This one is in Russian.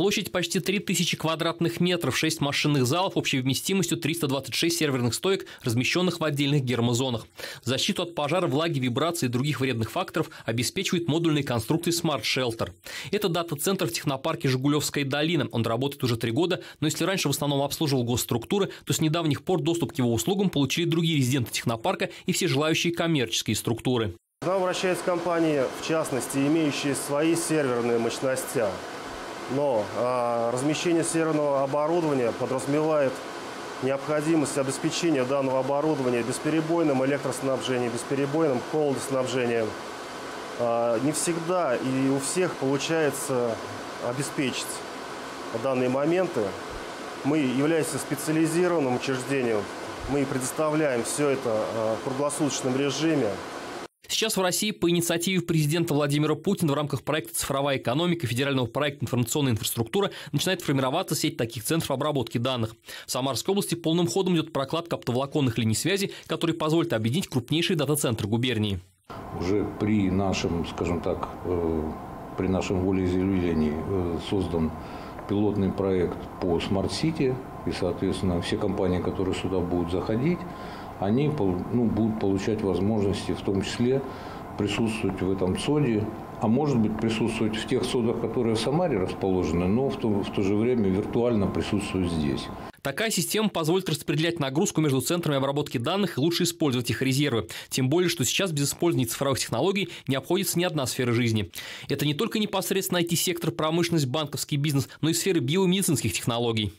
Площадь почти 3000 квадратных метров, 6 машинных залов общей вместимостью 326 серверных стоек, размещенных в отдельных гермозонах. Защиту от пожара, влаги, вибраций и других вредных факторов обеспечивает модульной конструкцией Smart Shelter. Это дата-центр в технопарке «Жигулевская долина». Он работает уже три года, но если раньше в основном обслуживал госструктуры, то с недавних пор доступ к его услугам получили другие резиденты технопарка и все желающие коммерческие структуры. К нам обращаются компании, в частности, имеющие свои серверные мощности. Но а, размещение серверного оборудования подразумевает необходимость обеспечения данного оборудования бесперебойным электроснабжением, бесперебойным холодоснабжением. А, не всегда и у всех получается обеспечить данные моменты. Мы, являясь специализированным учреждением, мы предоставляем все это а, в круглосуточном режиме. Сейчас в России по инициативе президента Владимира Путина в рамках проекта «Цифровая экономика» федерального проекта «Информационная инфраструктура» начинает формироваться сеть таких центров обработки данных. В Самарской области полным ходом идет прокладка оптоволоконных линий связи, которые позволят объединить крупнейшие дата-центры губернии. Уже при нашем, скажем так, э, при нашем волеизъявлении э, создан пилотный проект по City, и, соответственно, все компании, которые сюда будут заходить, они ну, будут получать возможности, в том числе присутствовать в этом СОДе, а может быть присутствовать в тех СОДах, которые в Самаре расположены, но в то, в то же время виртуально присутствовать здесь. Такая система позволит распределять нагрузку между центрами обработки данных и лучше использовать их резервы. Тем более, что сейчас без использования цифровых технологий не обходится ни одна сфера жизни. Это не только непосредственно IT-сектор, промышленность, банковский бизнес, но и сферы биомедицинских технологий.